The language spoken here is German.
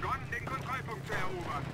Gon den Kontrollpunkt zu erobern.